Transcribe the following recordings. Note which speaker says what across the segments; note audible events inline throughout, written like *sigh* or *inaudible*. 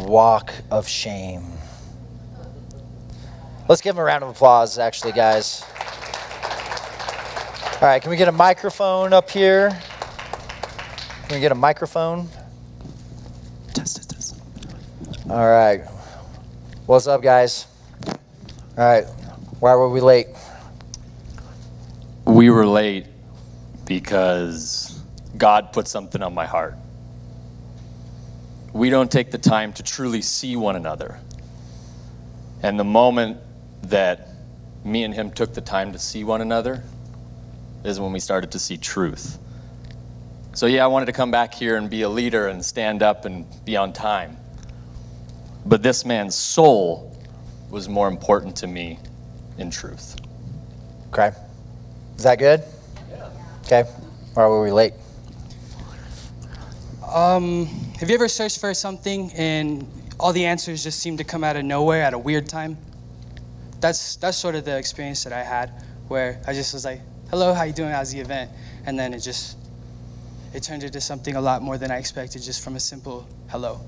Speaker 1: the walk of shame. Let's give him a round of applause, actually, guys. All right, can we get a microphone up here? Can we get a microphone?
Speaker 2: Test it, test it.
Speaker 1: All right. What's up, guys? All right. Why were we late?
Speaker 3: We were late because God put something on my heart. We don't take the time to truly see one another. And the moment that me and him took the time to see one another is when we started to see truth. So, yeah, I wanted to come back here and be a leader and stand up and be on time. But this man's soul was more important to me in truth.
Speaker 1: Okay. Is that good? Yeah. Okay. Why were we late?
Speaker 4: Um, have you ever searched for something and all the answers just seem to come out of nowhere at a weird time? That's that's sort of the experience that I had, where I just was like, "Hello, how you doing? How's the event?" And then it just it turned into something a lot more than I expected, just from a simple hello.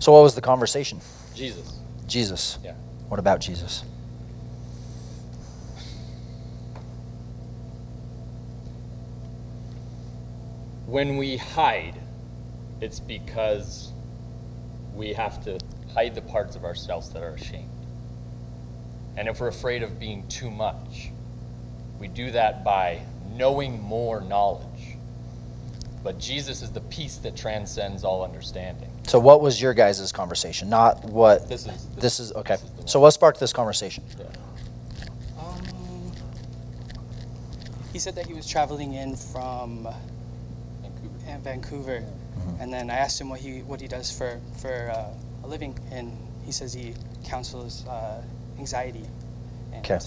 Speaker 1: So, what was the conversation?
Speaker 3: Jesus.
Speaker 1: Jesus.
Speaker 3: Yeah.
Speaker 1: What about Jesus?
Speaker 3: when we hide, it's because we have to hide the parts of ourselves that are ashamed. And if we're afraid of being too much, we do that by knowing more knowledge. But Jesus is the peace that transcends all understanding.
Speaker 1: So, what was your guys' conversation? Not what.
Speaker 3: This is
Speaker 1: This is okay.
Speaker 3: this is.
Speaker 1: So, what sparked this conversation?
Speaker 4: Um, he said that he was traveling in from
Speaker 3: Vancouver.
Speaker 4: in Vancouver, and then I asked him what he what he does for for uh, a living, and he says he counsels uh, anxiety. And,
Speaker 1: 'Kay.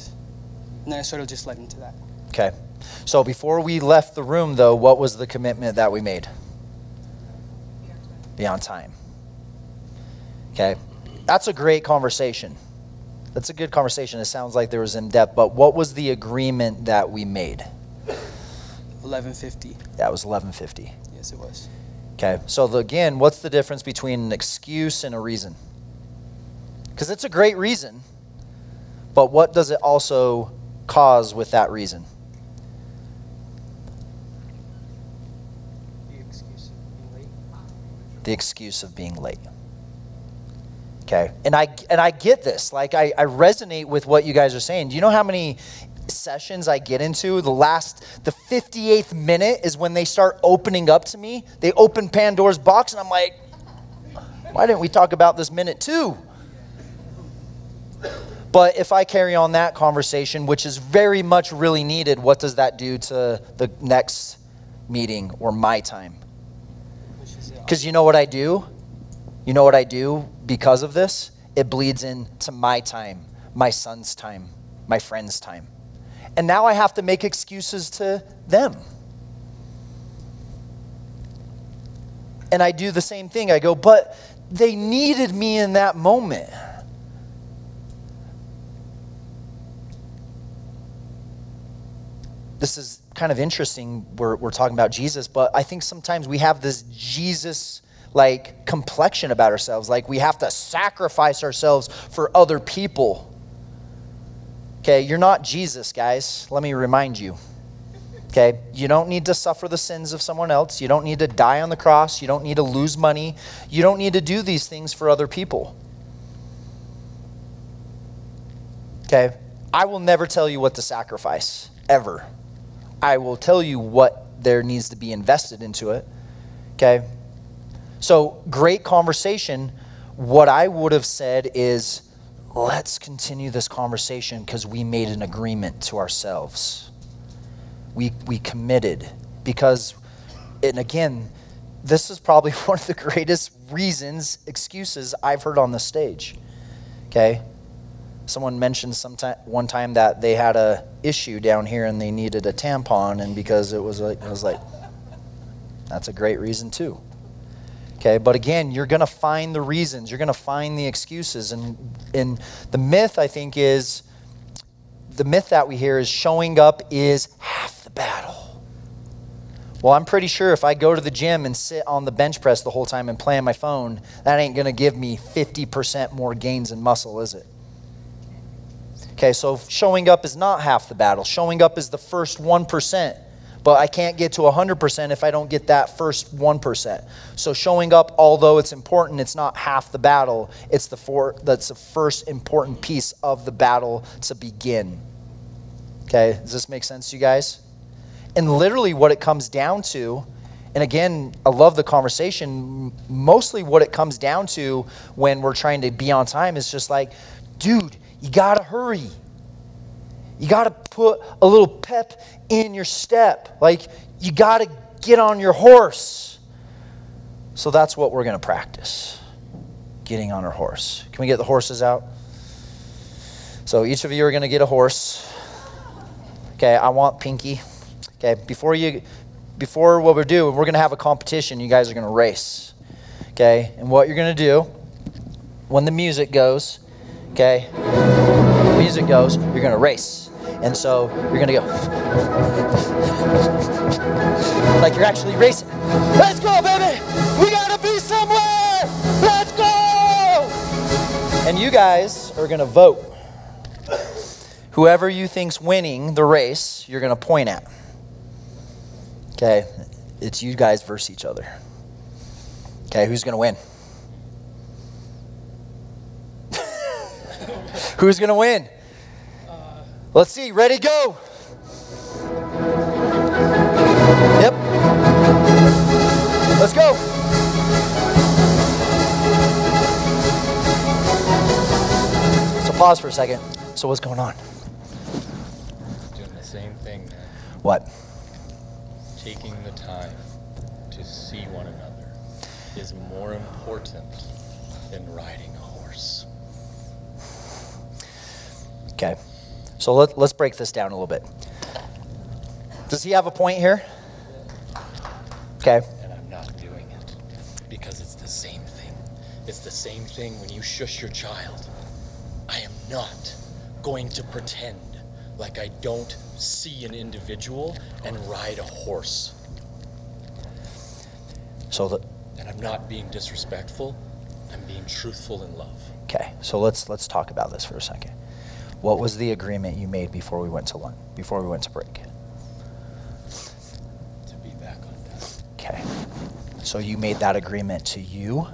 Speaker 4: And then I sort of just led into that.
Speaker 1: Okay. So, before we left the room, though, what was the commitment that we made? Be on time. Okay. That's a great conversation. That's a good conversation. It sounds like there was in depth, but what was the agreement that we made?
Speaker 4: 1150.
Speaker 1: That was 1150.
Speaker 4: Yes, it was.
Speaker 1: Okay. So the, again, what's the difference between an excuse and a reason? Because it's a great reason, but what does it also cause with that reason?
Speaker 4: The excuse of being late.
Speaker 1: The excuse of being late. Okay. And I and I get this. Like I, I resonate with what you guys are saying. Do you know how many sessions I get into? The last the 58th minute is when they start opening up to me. They open Pandora's box and I'm like, why didn't we talk about this minute too? But if I carry on that conversation, which is very much really needed, what does that do to the next meeting or my time? Because you know what I do? You know what I do because of this? It bleeds into my time, my son's time, my friend's time. And now I have to make excuses to them. And I do the same thing. I go, but they needed me in that moment. This is kind of interesting. We're, we're talking about Jesus, but I think sometimes we have this Jesus like complexion about ourselves. Like we have to sacrifice ourselves for other people. Okay, you're not Jesus, guys. Let me remind you. Okay, you don't need to suffer the sins of someone else. You don't need to die on the cross. You don't need to lose money. You don't need to do these things for other people. Okay, I will never tell you what to sacrifice, ever. I will tell you what there needs to be invested into it. Okay, so, great conversation. What I would have said is, let's continue this conversation because we made an agreement to ourselves. We, we committed because, and again, this is probably *laughs* one of the greatest reasons, excuses I've heard on the stage. Okay? Someone mentioned sometime, one time that they had a issue down here and they needed a tampon, and because it was like, I was like, that's a great reason too. Okay, but again, you're going to find the reasons, you're going to find the excuses. And, and the myth, I think, is the myth that we hear is showing up is half the battle. Well, I'm pretty sure if I go to the gym and sit on the bench press the whole time and play on my phone, that ain't going to give me 50% more gains in muscle, is it? Okay, so showing up is not half the battle. Showing up is the first 1%. But I can't get to 100% if I don't get that first 1%. So showing up, although it's important, it's not half the battle. It's the for, that's the first important piece of the battle to begin. Okay, does this make sense to you guys? And literally what it comes down to, and again, I love the conversation. Mostly what it comes down to when we're trying to be on time is just like, dude, you gotta hurry. You got to put a little pep in your step. Like, you got to get on your horse. So that's what we're going to practice getting on our horse. Can we get the horses out? So each of you are going to get a horse. Okay, I want Pinky. Okay, before you before what we're doing, we're going to have a competition. You guys are going to race. Okay, and what you're going to do when the music goes, okay, music goes, you're going to race. And so you're going to go like you're actually racing. Let's go, baby! We got to be somewhere! Let's go! And you guys are going to vote. Whoever you think's winning the race, you're going to point at. Okay? It's you guys versus each other. Okay, who's going to win? Who's going to win? Let's see. Ready, go. Yep. Let's go. So pause for a second. So what's going on?
Speaker 3: Doing the same thing, man.
Speaker 1: What?
Speaker 3: Taking the time to see one another is more important than riding a horse.
Speaker 1: Okay. So let, let's break this down a little bit. Does he have a point here? Okay.
Speaker 3: And I'm not doing it because it's the same thing. It's the same thing when you shush your child. I am not going to pretend like I don't see an individual and ride a horse.
Speaker 1: So the,
Speaker 3: And I'm not being disrespectful. I'm being truthful in love.
Speaker 1: okay. So let's let's talk about this for a second. What was the agreement you made before we went to lunch? Before we went to break?
Speaker 3: To be back on task.
Speaker 1: Okay. So you made that agreement to you,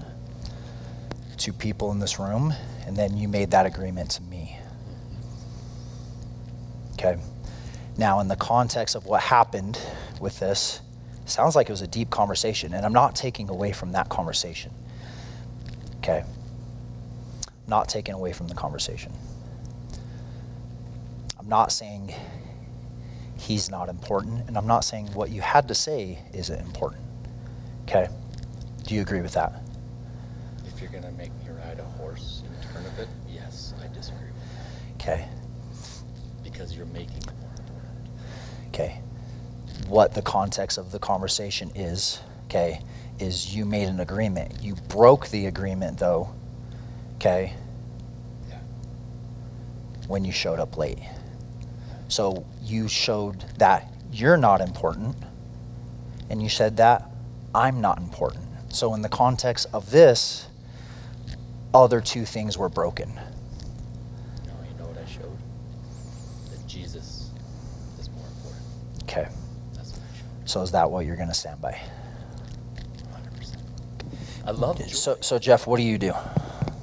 Speaker 1: to people in this room, and then you made that agreement to me. Okay. Now, in the context of what happened with this, sounds like it was a deep conversation, and I'm not taking away from that conversation. Okay. Not taking away from the conversation. I'm not saying he's not important, and I'm not saying what you had to say isn't important. Okay? Do you agree with that?
Speaker 3: If you're going to make me ride a horse in turn of it, yes, I disagree with
Speaker 1: Okay.
Speaker 3: Because you're making it more important.
Speaker 1: Okay. What the context of the conversation is, okay, is you made an agreement. You broke the agreement, though, okay,
Speaker 3: Yeah.
Speaker 1: when you showed up late. So you showed that you're not important, and you said that I'm not important. So, in the context of this, other two things were broken.
Speaker 3: No, you know what I showed? That Jesus is more important.
Speaker 1: Okay.
Speaker 3: That's what I showed.
Speaker 1: So, is that what you're going to stand by?
Speaker 3: 100%. I love.
Speaker 1: So, so, Jeff, what do you do?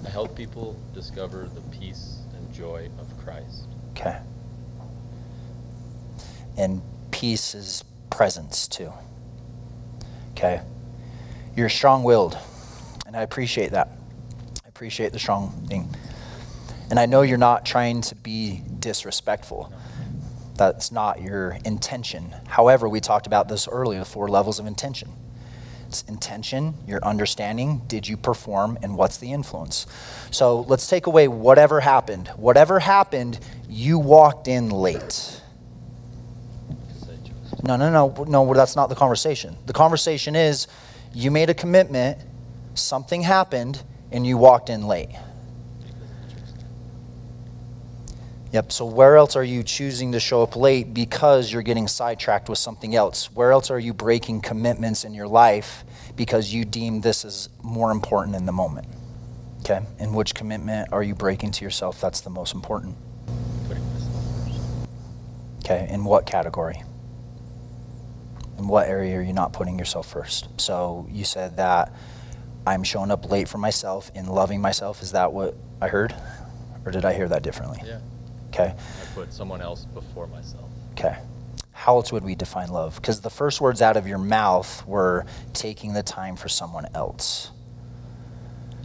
Speaker 3: I help people discover the peace and joy of Christ.
Speaker 1: Okay. And peace is presence too. Okay. You're strong willed, and I appreciate that. I appreciate the strong thing. And I know you're not trying to be disrespectful. That's not your intention. However, we talked about this earlier the four levels of intention. It's intention, your understanding, did you perform, and what's the influence. So let's take away whatever happened. Whatever happened, you walked in late. No, no, no, no, that's not the conversation. The conversation is you made a commitment, something happened, and you walked in late. Yep. So where else are you choosing to show up late because you're getting sidetracked with something else? Where else are you breaking commitments in your life because you deem this as more important in the moment? Okay. And which commitment are you breaking to yourself that's the most important? Okay. In what category? In what area are you not putting yourself first? So you said that I'm showing up late for myself in loving myself. Is that what I heard? Or did I hear that differently?
Speaker 3: Yeah.
Speaker 1: Okay.
Speaker 3: I put someone else before myself.
Speaker 1: Okay. How else would we define love? Because the first words out of your mouth were taking the time for someone else.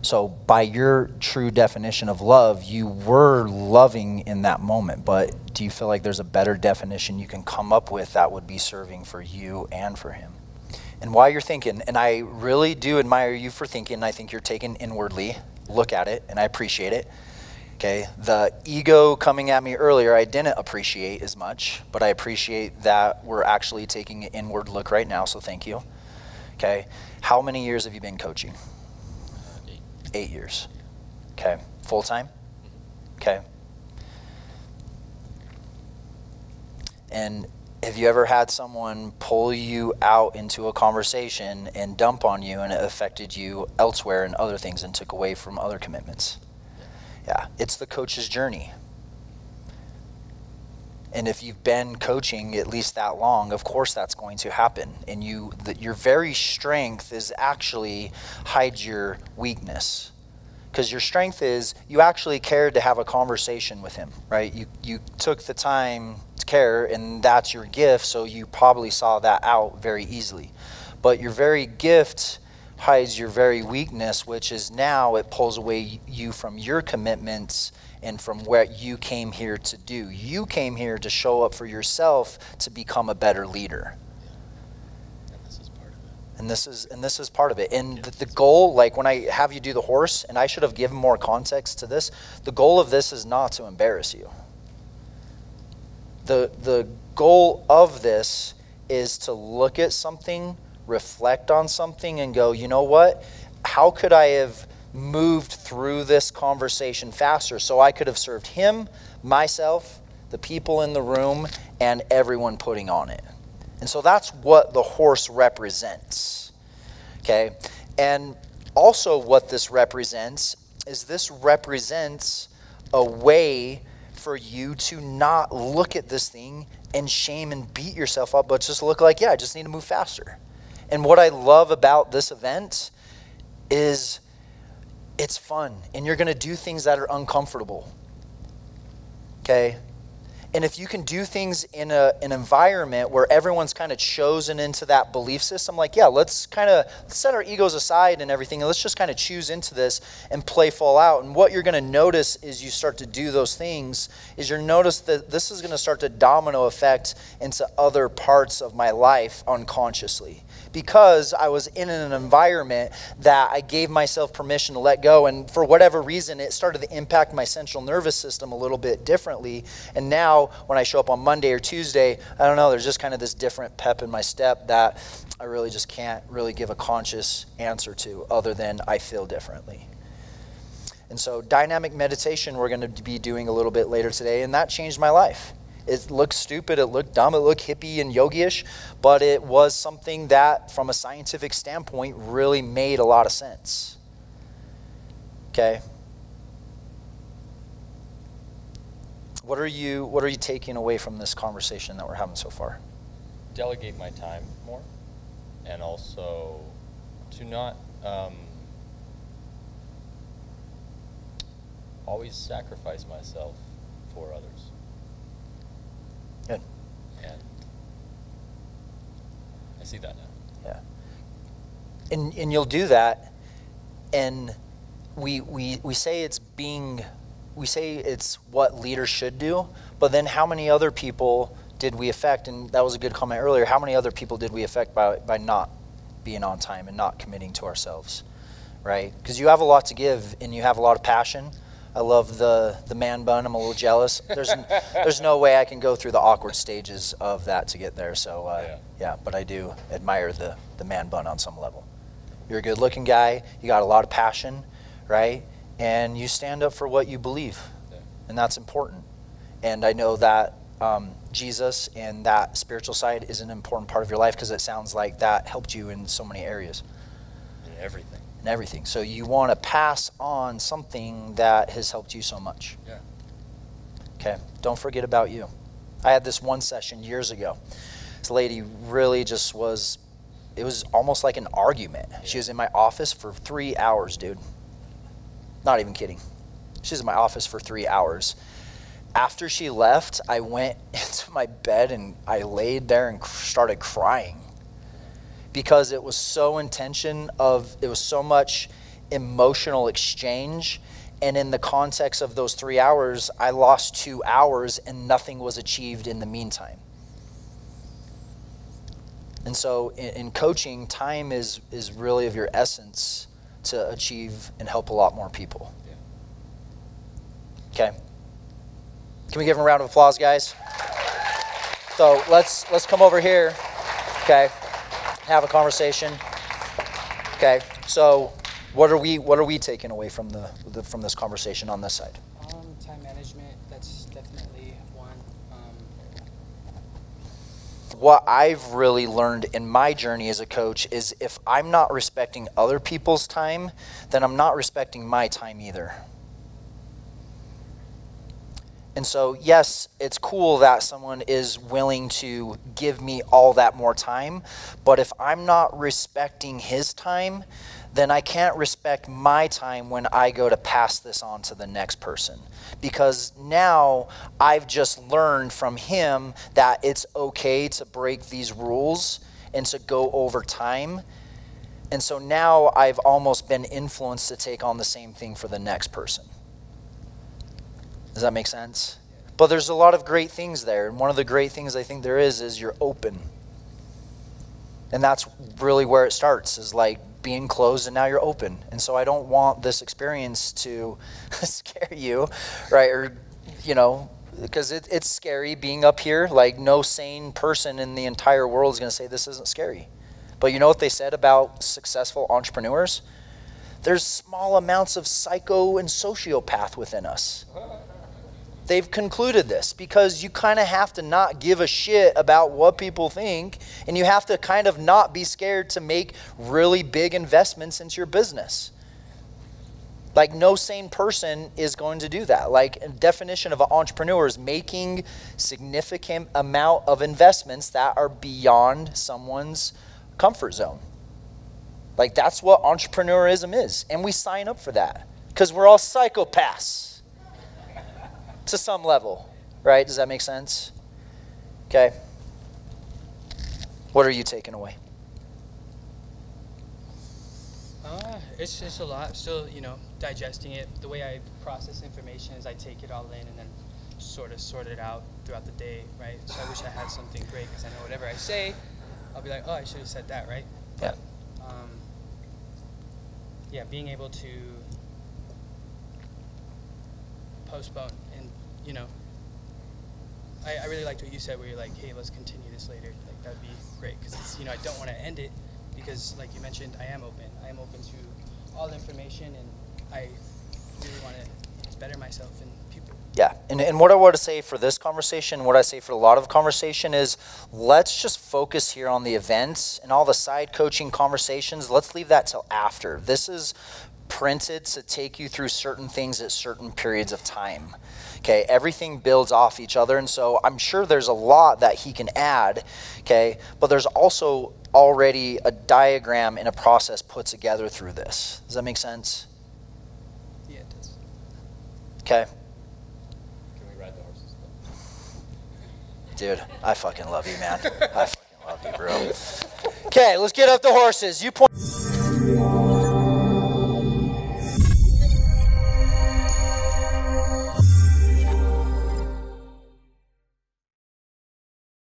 Speaker 1: So, by your true definition of love, you were loving in that moment. But do you feel like there's a better definition you can come up with that would be serving for you and for him? And while you're thinking, and I really do admire you for thinking, I think you're taking inwardly, look at it, and I appreciate it. Okay, the ego coming at me earlier, I didn't appreciate as much, but I appreciate that we're actually taking an inward look right now, so thank you. Okay, how many years have you been coaching?
Speaker 3: Eight
Speaker 1: years. Okay, full time? Okay. And have you ever had someone pull you out into a conversation and dump on you and it affected you elsewhere and other things and took away from other commitments? Yeah, it's the coach's journey. And if you've been coaching at least that long, of course that's going to happen. And you, that your very strength is actually hides your weakness. Because your strength is you actually cared to have a conversation with him, right? You you took the time to care, and that's your gift. So you probably saw that out very easily. But your very gift hides your very weakness, which is now it pulls away you from your commitments and from what you came here to do. You came here to show up for yourself to become a better leader.
Speaker 3: And this is part of it.
Speaker 1: And this is and this is part of it. And the, the goal, like when I have you do the horse, and I should have given more context to this, the goal of this is not to embarrass you. The the goal of this is to look at something reflect on something and go, you know what? How could I have moved through this conversation faster so I could have served him, myself, the people in the room, and everyone putting on it? And so that's what the horse represents. Okay? And also, what this represents is this represents a way for you to not look at this thing and shame and beat yourself up, but just look like, yeah, I just need to move faster. And what I love about this event is it's fun and you're going to do things that are uncomfortable. Okay? And if you can do things in a, an environment where everyone's kind of chosen into that belief system, like, yeah, let's kind of set our egos aside and everything, and let's just kind of choose into this and play full out. And what you're going to notice is you start to do those things, is you're notice that this is going to start to domino effect into other parts of my life unconsciously because I was in an environment that I gave myself permission to let go. And for whatever reason, it started to impact my central nervous system a little bit differently. And now, when I show up on Monday or Tuesday, I don't know, there's just kind of this different pep in my step that I really just can't really give a conscious answer to other than I feel differently. And so, dynamic meditation, we're going to be doing a little bit later today, and that changed my life. It looked stupid, it looked dumb, it looked hippie and yogi-ish, but it was something that, from a scientific standpoint, really made a lot of sense. Okay? What are you what are you taking away from this conversation that we're having so far?
Speaker 3: Delegate my time more, and also to not um, always sacrifice myself for others.
Speaker 1: Good.
Speaker 3: And I see that now.
Speaker 1: Yeah. And and you'll do that and we we we say it's being we say it's what leaders should do, but then how many other people did we affect? And that was a good comment earlier. How many other people did we affect by by not being on time and not committing to ourselves? Right? Because you have a lot to give and you have a lot of passion. I love the the man bun. I'm a little jealous. There's *laughs* there's no way I can go through the awkward stages of that to get there. So uh,
Speaker 3: Yeah.
Speaker 1: yeah, but I do admire the the man bun on some level. You're a good looking guy. You got a lot of passion, right? And you stand up for what you believe,
Speaker 3: Yeah.
Speaker 1: and that's important. And I know that um, Jesus and that spiritual side is an important part of your life because it sounds like that helped you in so many areas
Speaker 3: And everything.
Speaker 1: And everything. So you want to pass on something that has helped you so much.
Speaker 3: Yeah.
Speaker 1: Okay. Don't forget about you. I had this one session years ago. This lady really just was, it was almost like an argument. She was in my office for three hours, dude. Not even kidding. She was in my office for three hours. After she left, I went *laughs* into my bed and I laid there and started crying because it was so intention of it was so much emotional exchange. And in the context of those three hours i lost two hours and nothing was achieved in the meantime. And so in, in coaching time is is really of your essence to achieve and help a lot more people. Okay. Can we give them a round of applause guys? So let's let's come over here. Okay have a conversation. Okay, so what are we what are we taking away from the, the from this conversation on this side?
Speaker 4: Um, time management, that's definitely one. Um,
Speaker 1: What I've really learned in my journey as a coach is if I'm not respecting other people's time, then I'm not respecting my time either. And so, yes, it's cool that someone is willing to give me all that more time, but if I'm not respecting his time, then I can't respect my time when I go to pass this on to the next person. Because now I've just learned from him that it's okay to break these rules and to go over time. And so now I've almost been influenced to take on the same thing for the next person. Does that make sense? But there's a lot of great things there. And one of the great things I think there is is you're open. And that's really where it starts is like being closed and now you're open. And so I don't want this experience to *laughs* scare you, right? Or, you know, because it, it's scary being up here. Like, no sane person in the entire world is going to say this isn't scary. But you know what they said about successful entrepreneurs? There's small amounts of psycho and sociopath within us. They've concluded this because you kind of have to not give a shit about what people think, and you have to kind of not be scared to make really big investments into your business. Like, no sane person is going to do that. Like, a definition of an entrepreneur is making significant amount of investments that are beyond someone's comfort zone. Like, that's what entrepreneurism is. And we sign up for that because we're all psychopaths to some level, right? Does that make sense? Okay. What are you taking away?
Speaker 4: Uh, it's just a lot. Still, you know, digesting it. The way I process information is I take it all in and then sort of sort it out throughout the day, right? So I wish I had something great because I know whatever I say, I'll be like, oh, I should have said that, right?
Speaker 1: Yeah.
Speaker 4: Um, yeah, being able to postpone and, you know, I, I really liked what you said where you're like, hey, let's continue this later. Like, that'd be great because it's, you know, I don't want to end it because, like you mentioned, I am open. I am open to all information and I really want to better myself and people.
Speaker 1: Yeah, and, and what I want to say for this conversation, what I say for a lot of conversation is let's just focus here on the events and all the side coaching conversations. Let's leave that till after. This is printed to take you through certain things at certain periods of time. Okay, everything builds off each other, and so I'm sure there's a lot that he can add. Okay, but there's also already a diagram and a process put together through this. Does that make sense?
Speaker 4: Yeah, it does.
Speaker 1: Okay.
Speaker 3: Can we ride the horses?
Speaker 1: Dude, I fucking love you, man. I fucking love you, bro. Okay, let's get up the horses. You point.